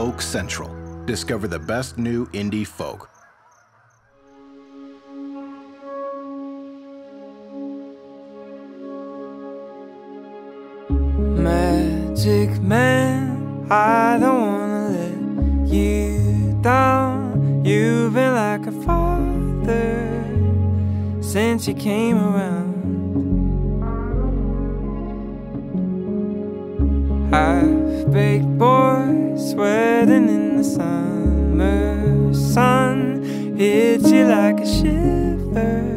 Folk Central. Discover the best new indie folk. Magic man, I don't wanna let you down. You've been like a father since you came around. Half baked boy in summer sun hits you like a shiver.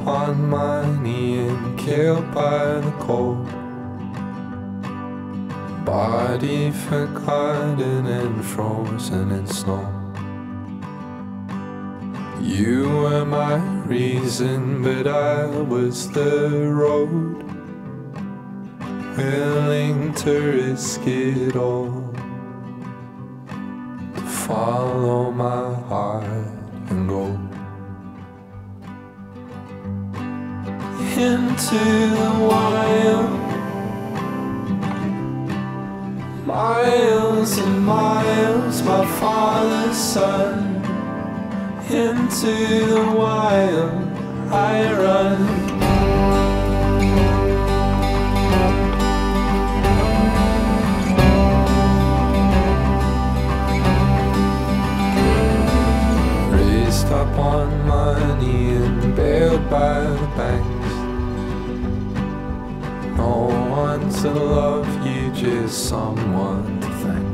Upon my knee and killed by the cold. Body forgotten and frozen in snow. You were my reason, but I was the road. Willing to risk it all. To follow my heart and go. Into the wild. Miles and miles, my father's son. Into the wild, I run. Raised up on money and bailed by the banks. To love you, just someone to thank.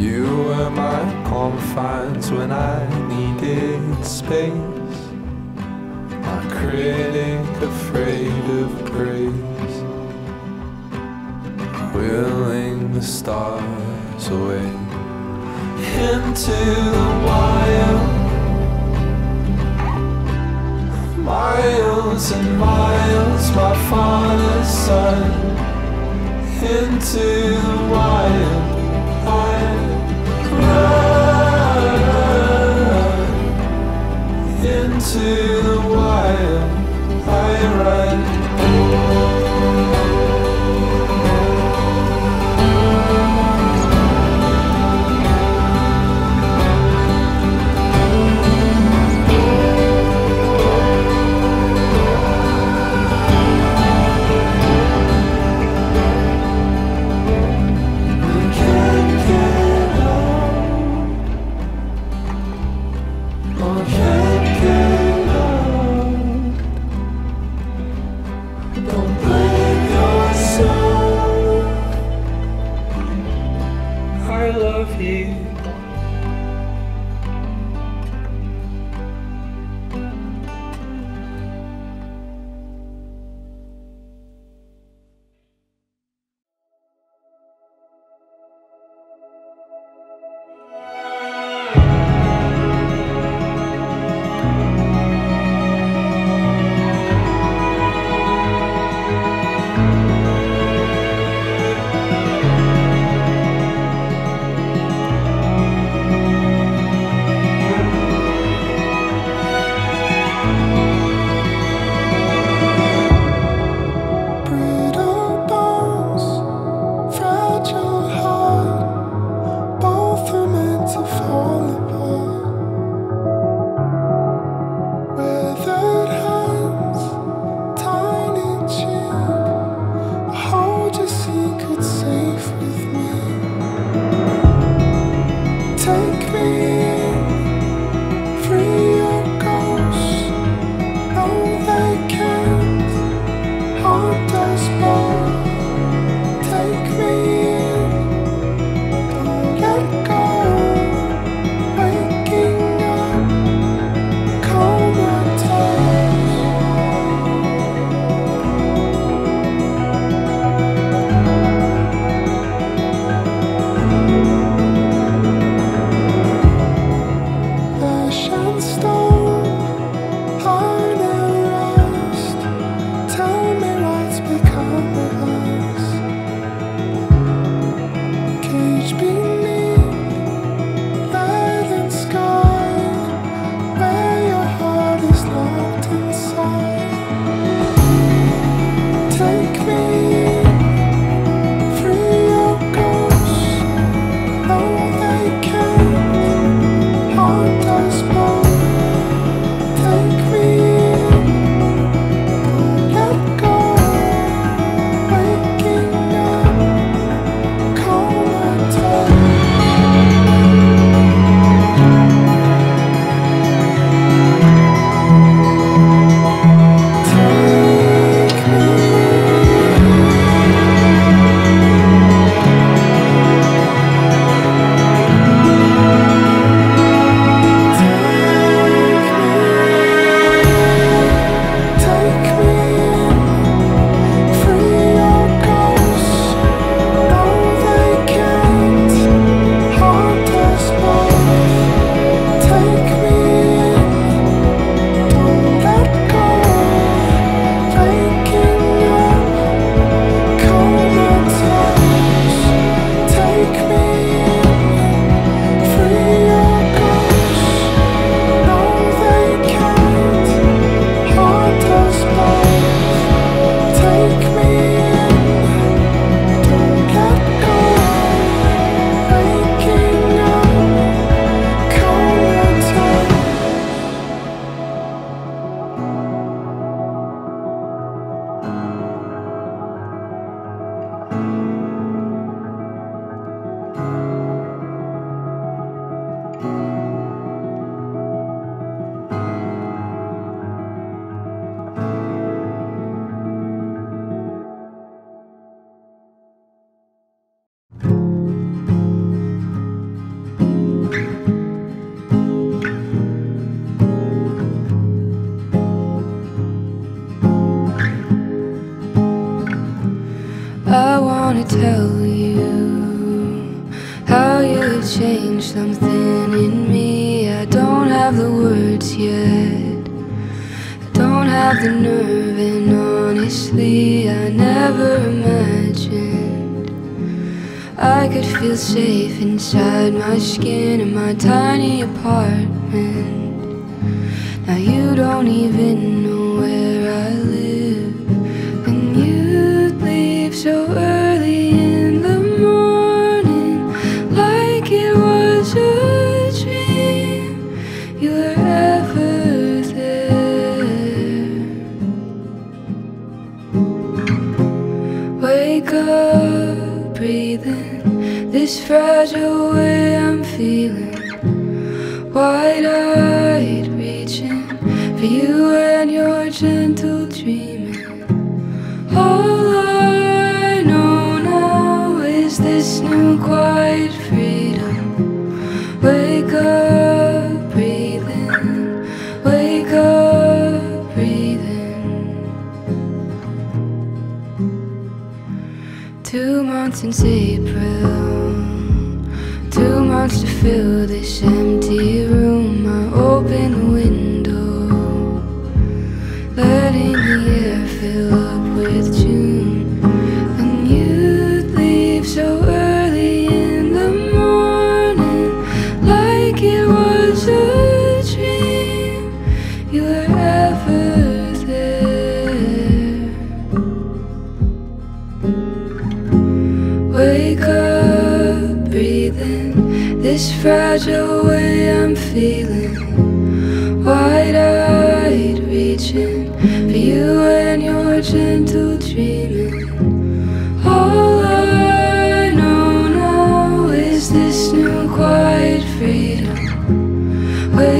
You were my confines when I needed space. My critic afraid of praise. Willing the stars away into the wild. Miles and miles, my father's son, into the wild. I run into the wild. I run.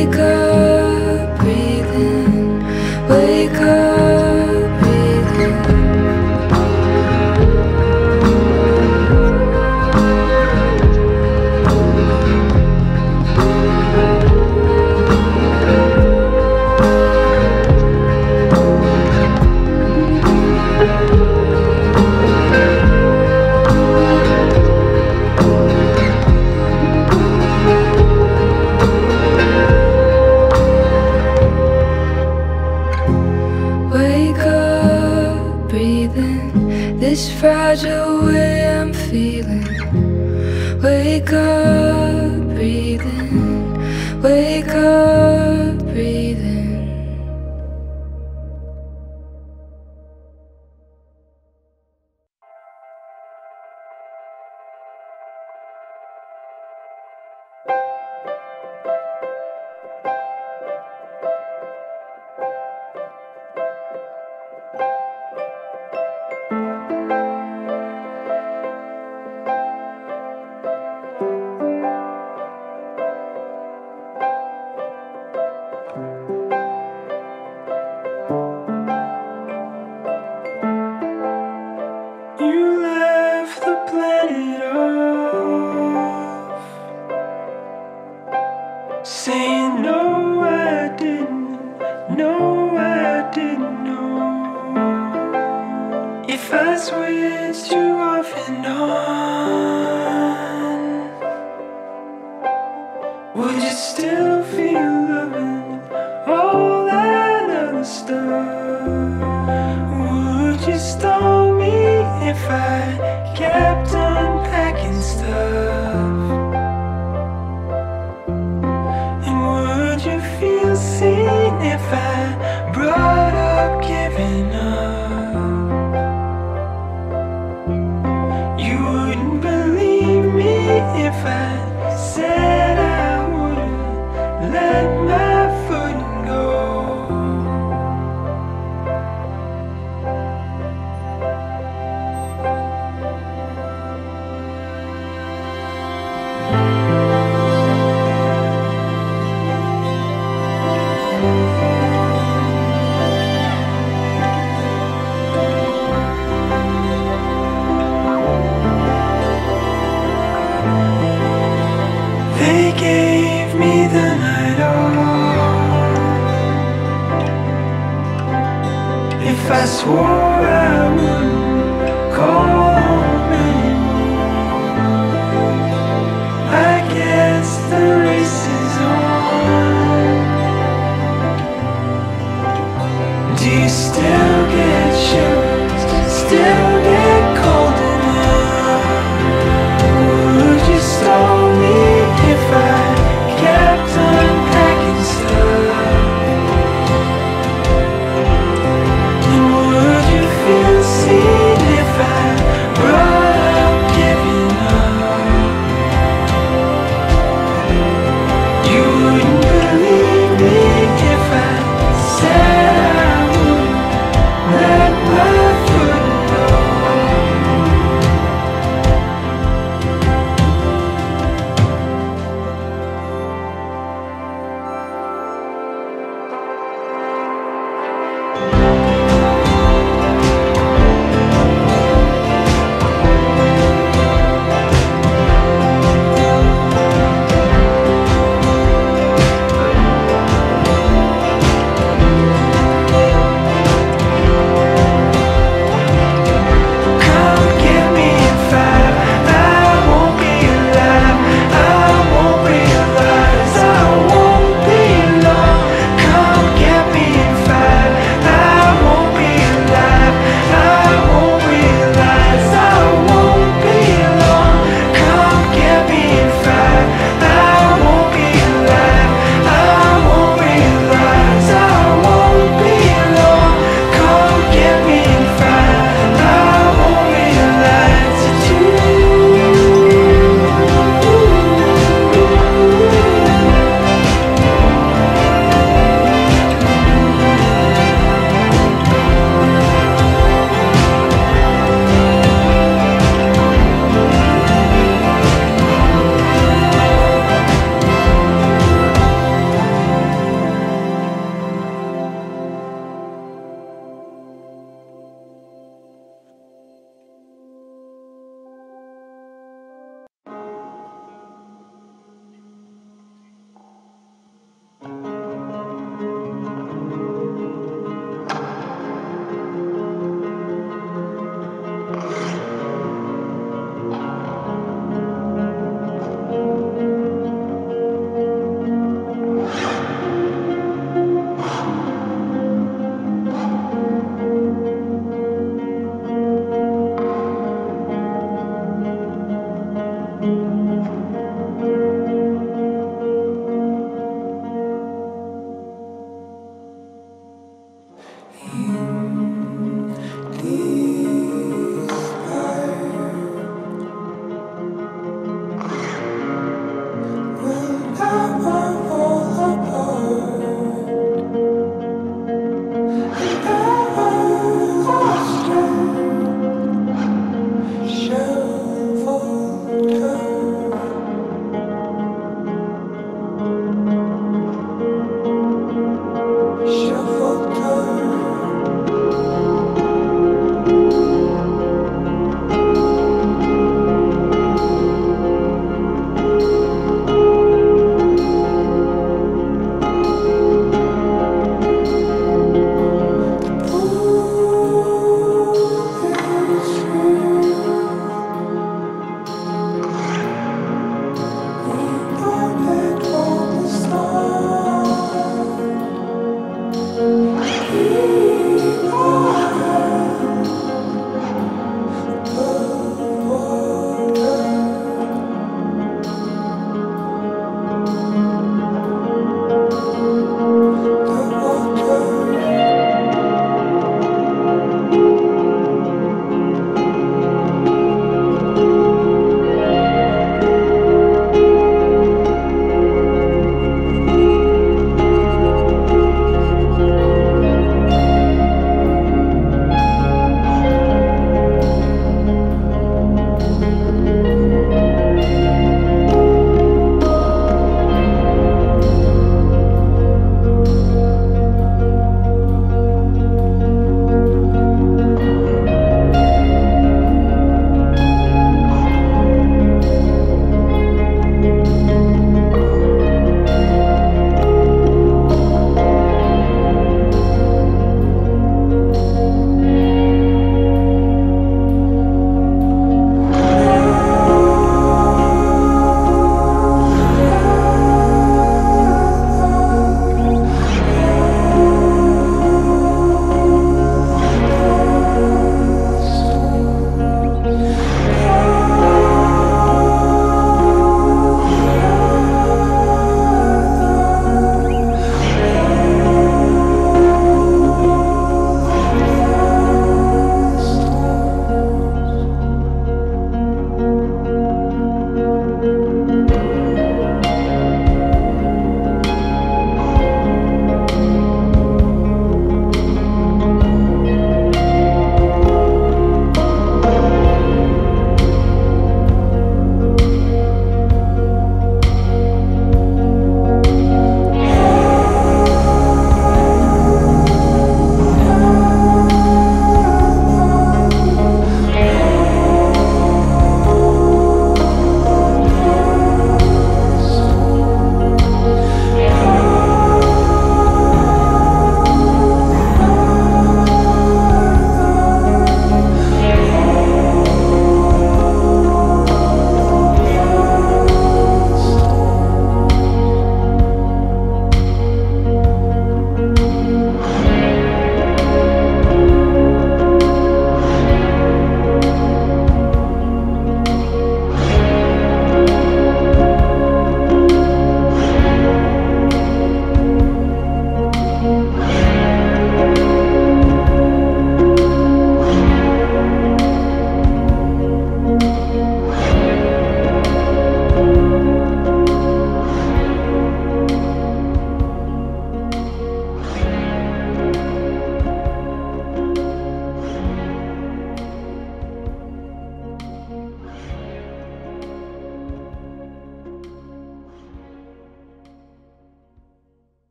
Wake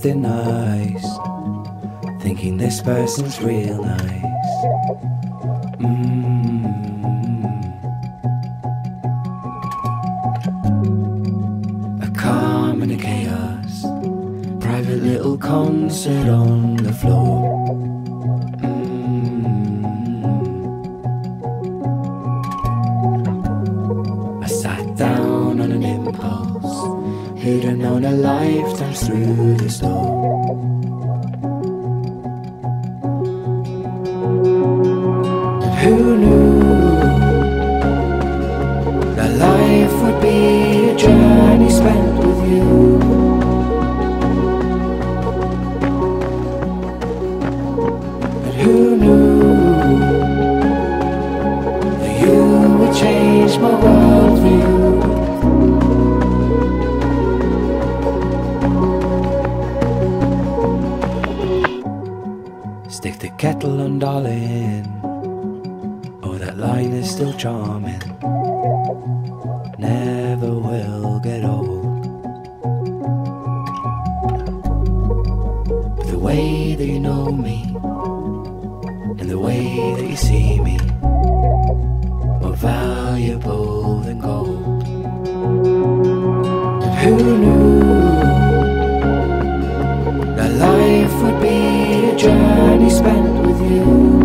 something nice. Thinking this person's real nice. never will get old. But the way that you know me, and the way that you see me, more valuable than gold. And who knew that life would be a journey spent with you?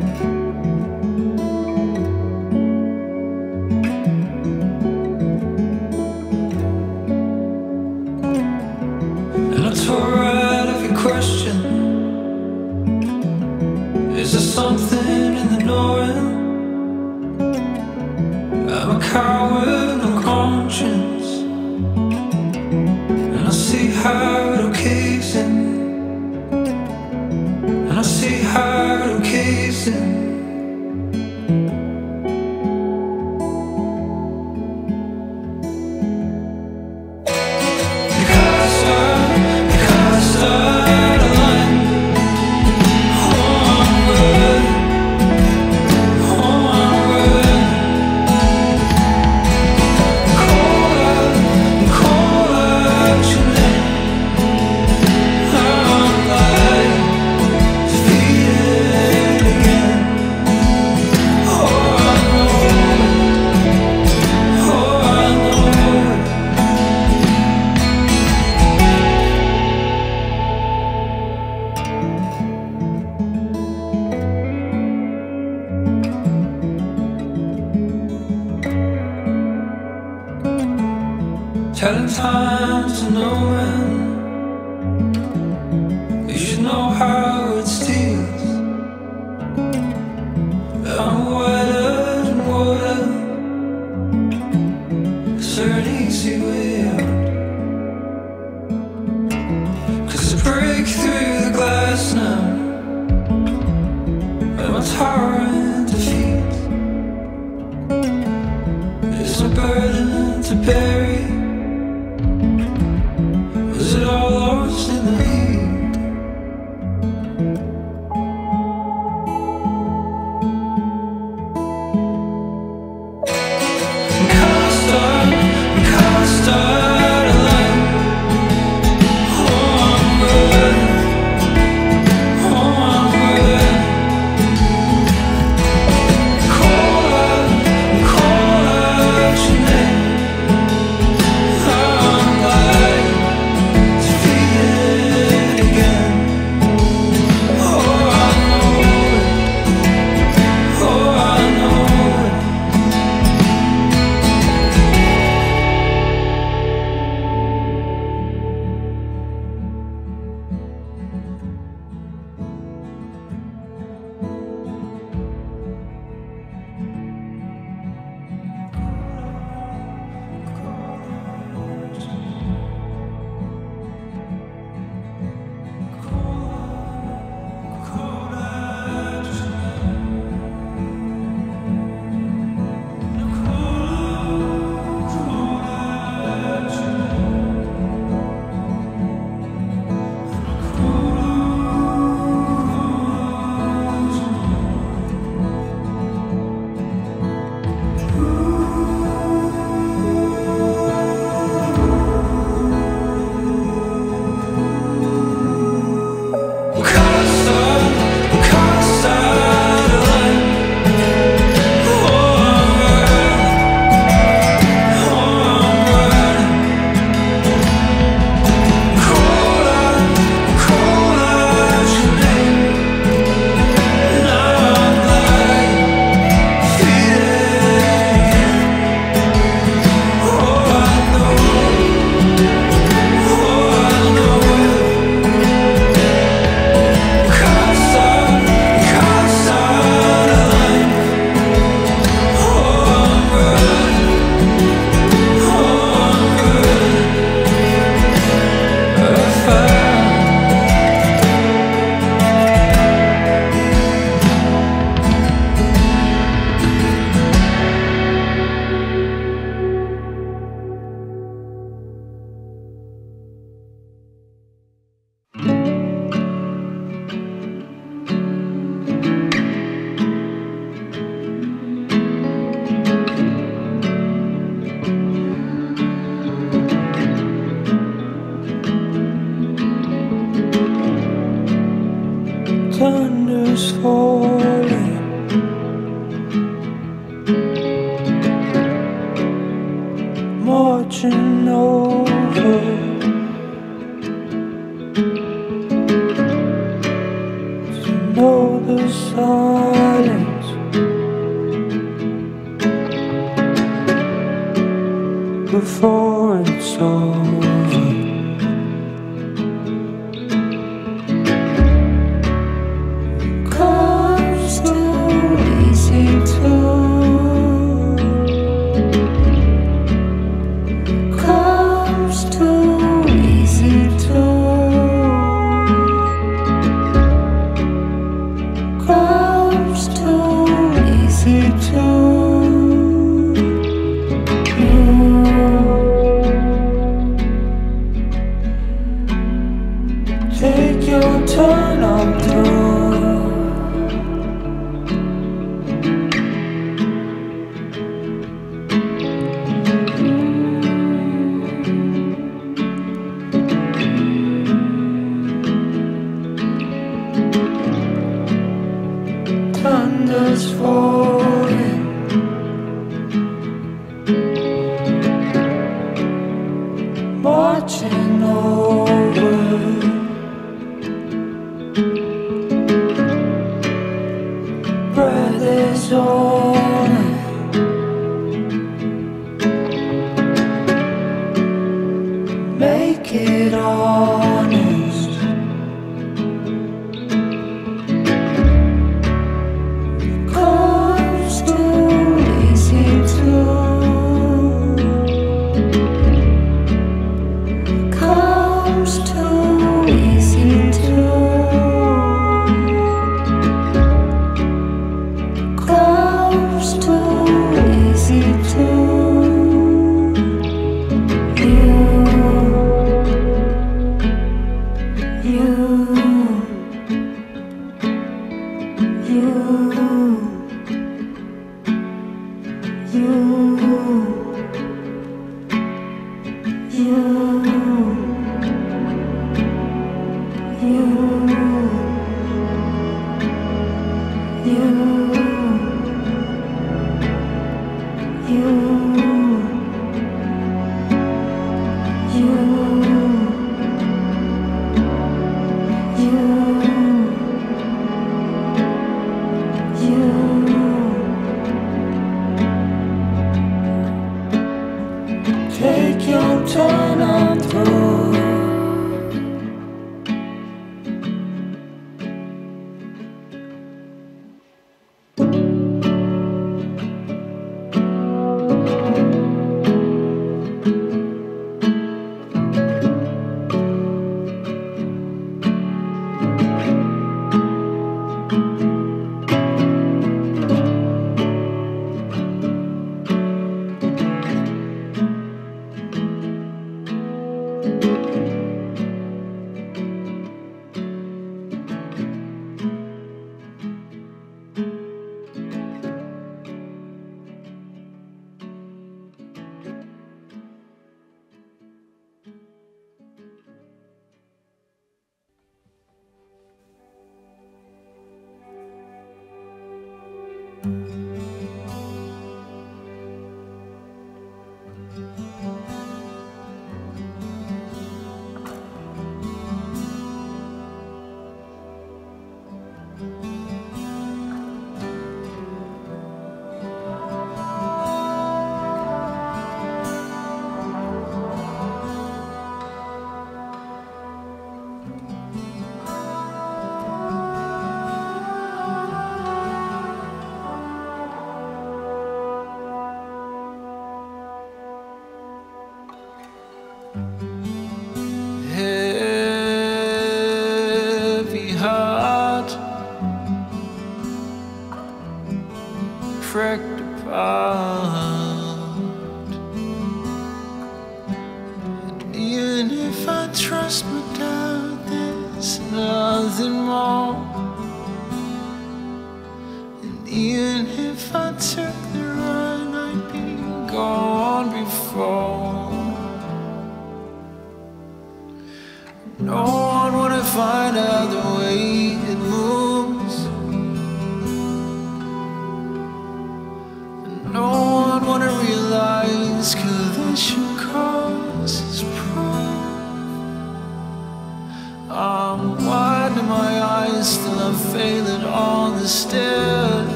And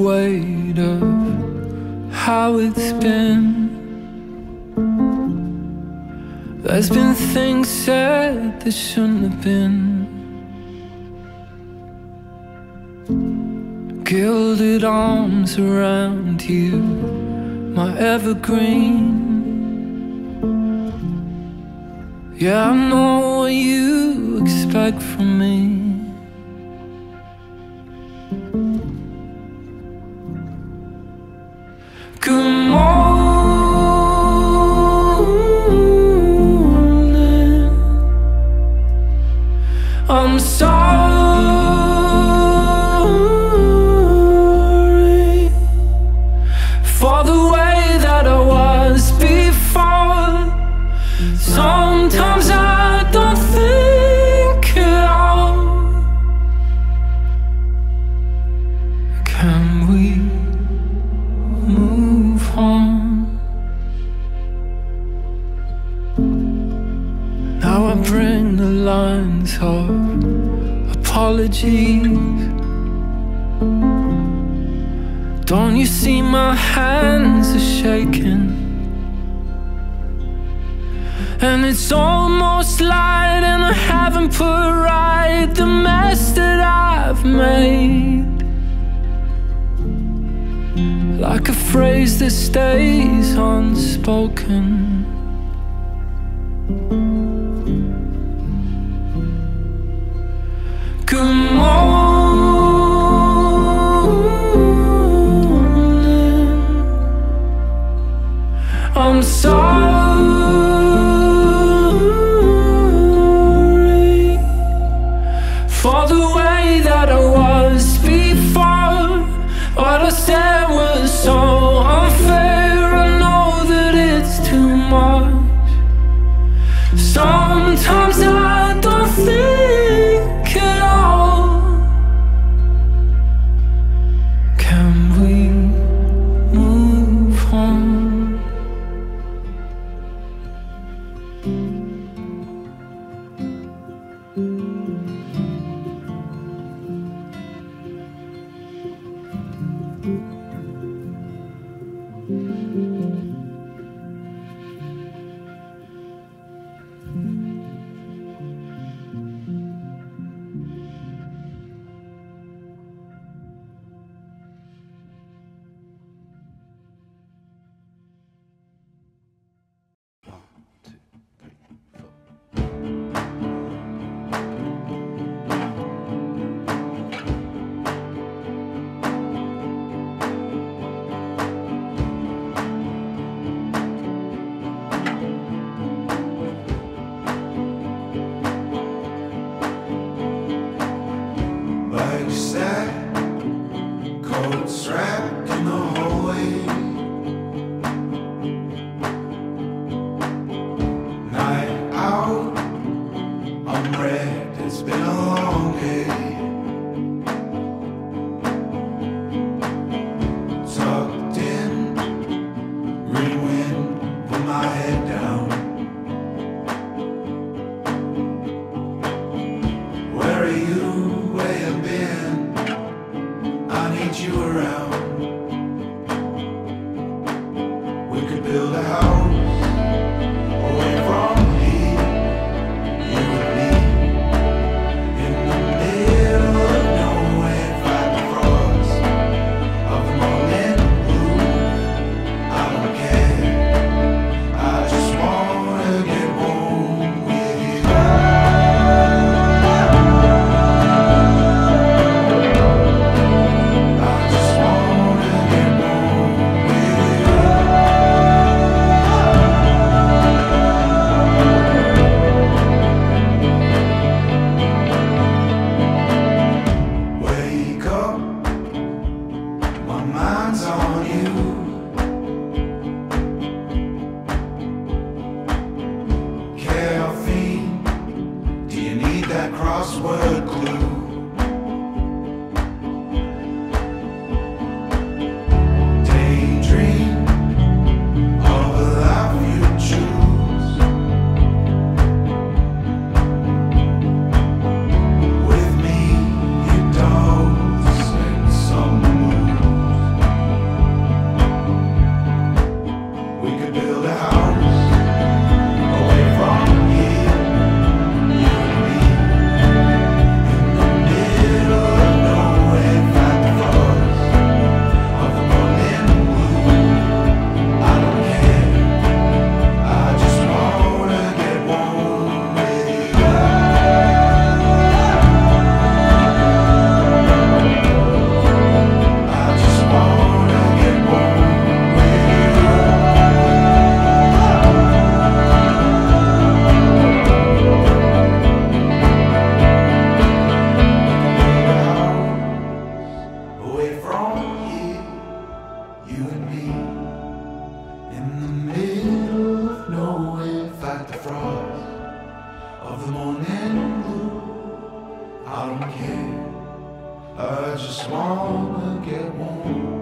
weight of how it's been. There's been things said that shouldn't have been. Gilded arms around you, my evergreen. Yeah, I know what you expect from me. tomorrow. My hands are shaking. And it's almost light and I haven't put right the mess that I've made. Like a phrase that stays unspoken. morning blue. I don't care. I just wanna get warm.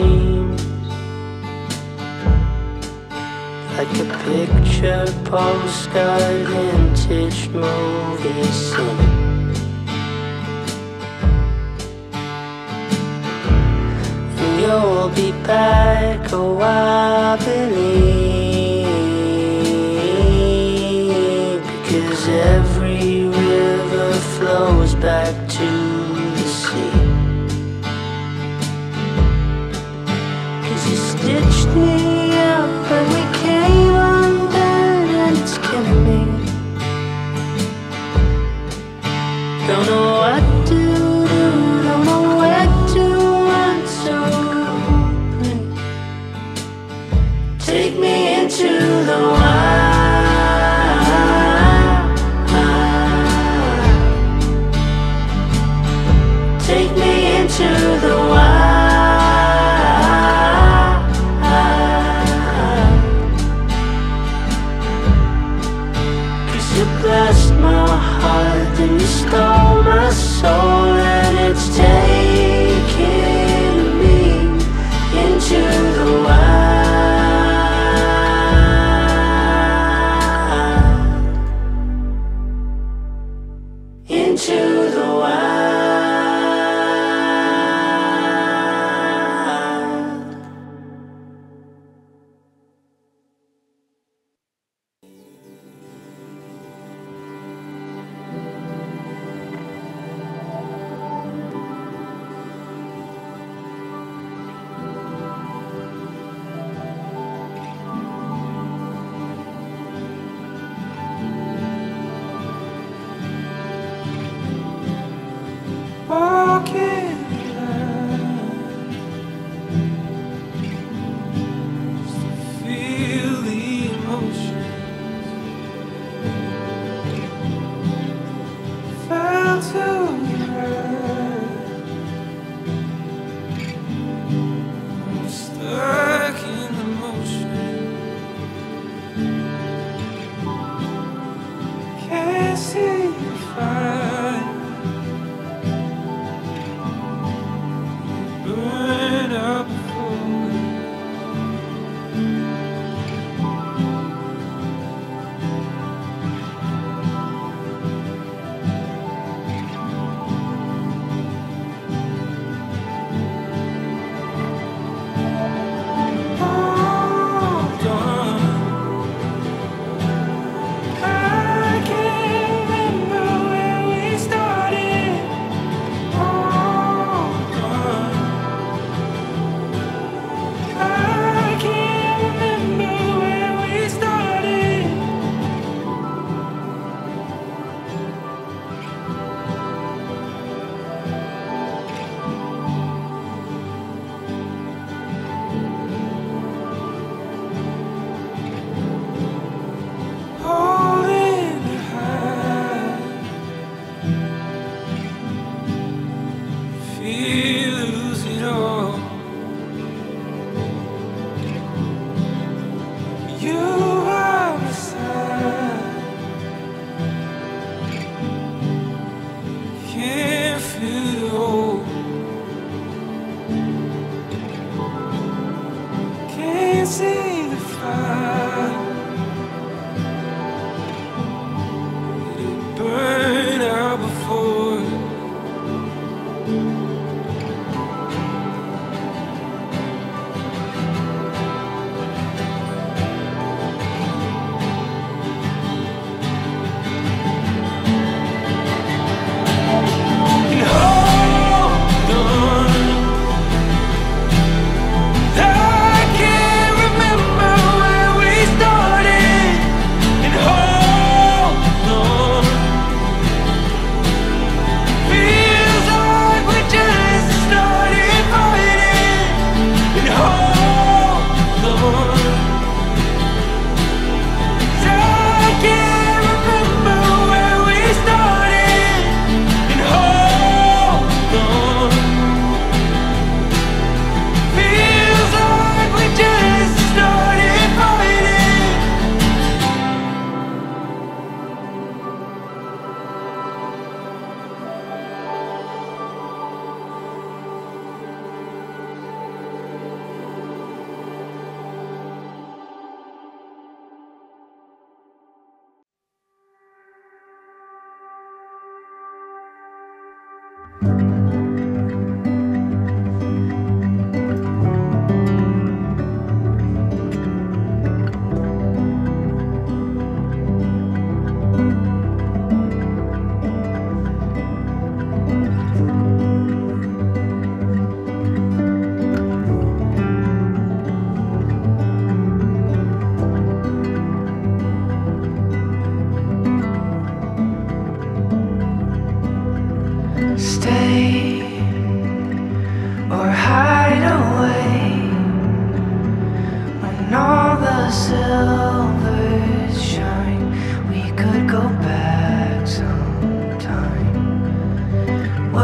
dreams. Like a picture postcard vintage movie scene. And you'll be back, oh I believe. Because every river flows back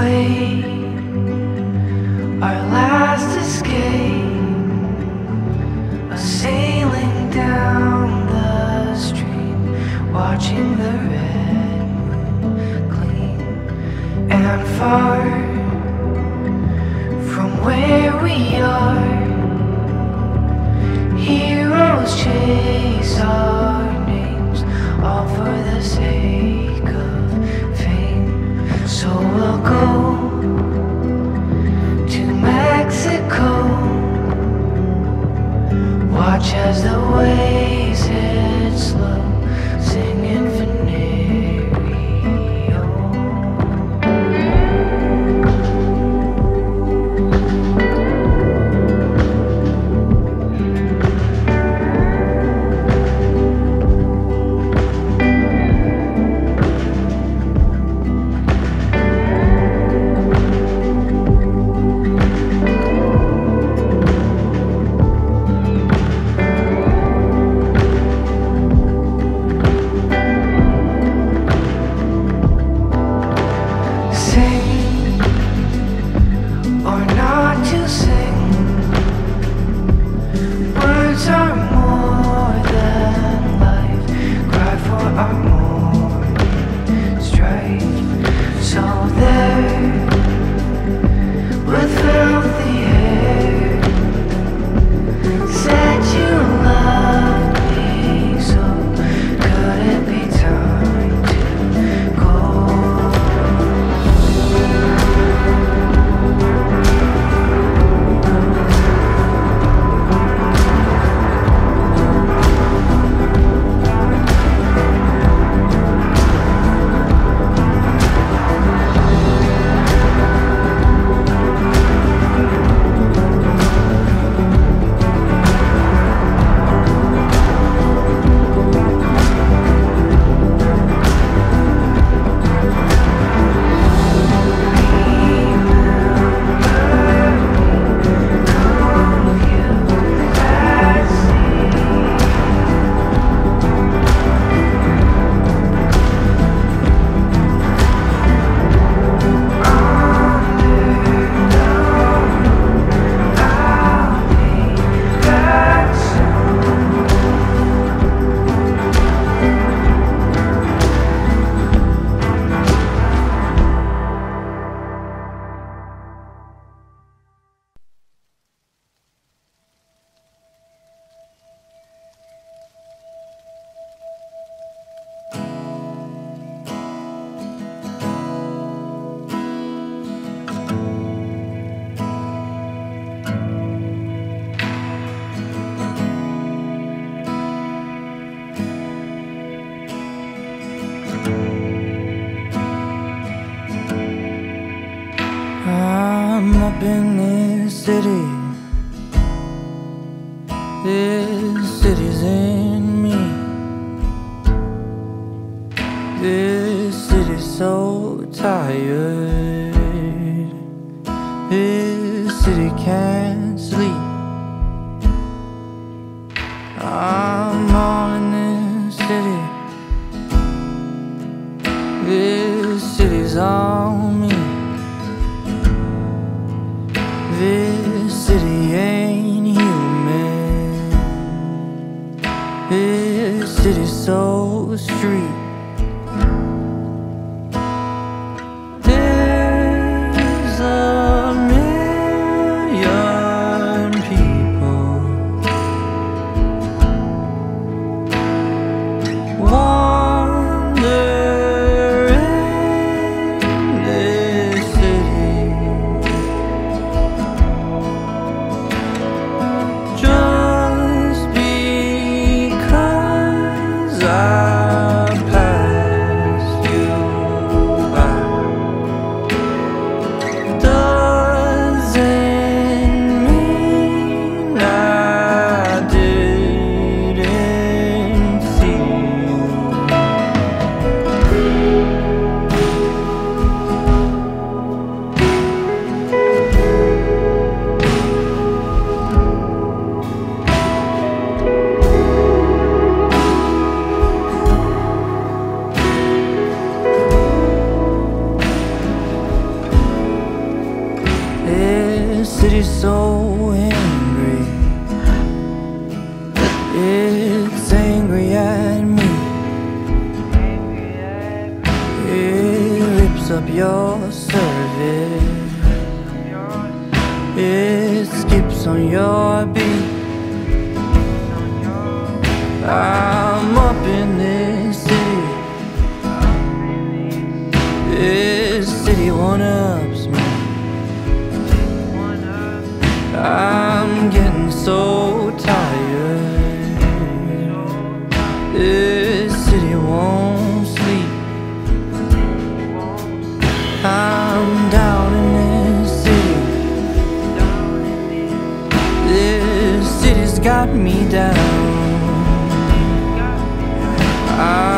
Wait, city. Me down. I'm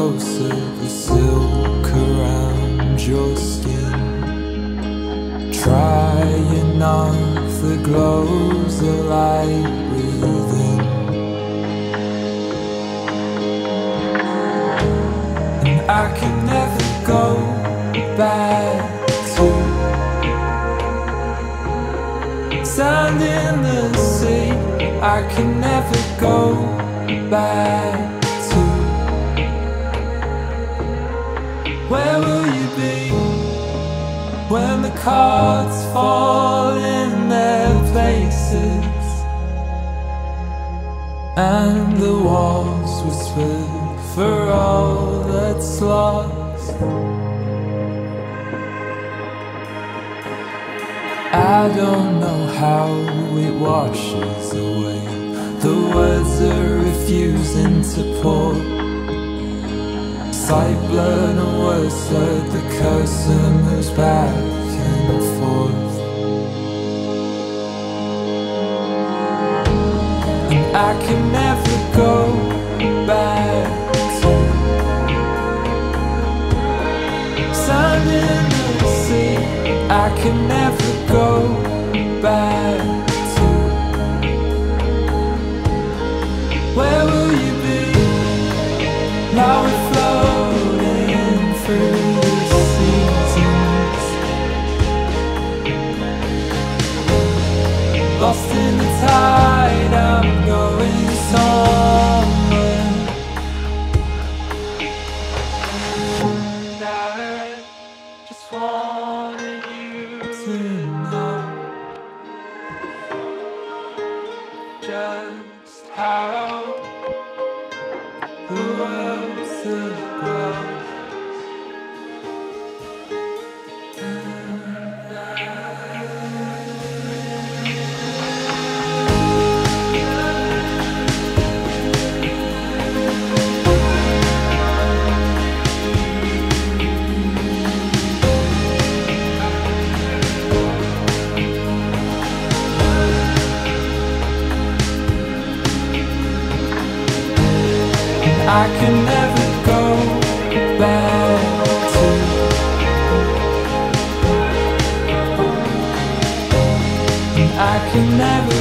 closer, the silk around your skin. Trying off the glows of light within. And I can never go back to sand in the sea. I can never go back the cards fall in their places and the walls whisper for all that's lost? I don't know how it washes away. The words are refusing to pour. Sight blurred and words slurred. The cursor moves back I can never go back to sand in the sea. I can never go back to Where will you be? Now we're floating through the seasons Lost in the tide, I can never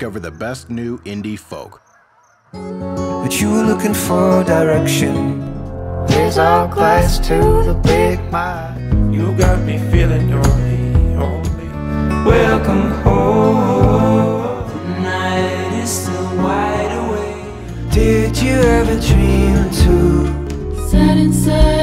discover the best new indie folk. But you were looking for direction. There's our class to the big mind. You got me feeling lonely, only. Welcome home. The Night is still wide awake. Did you ever dream to set inside?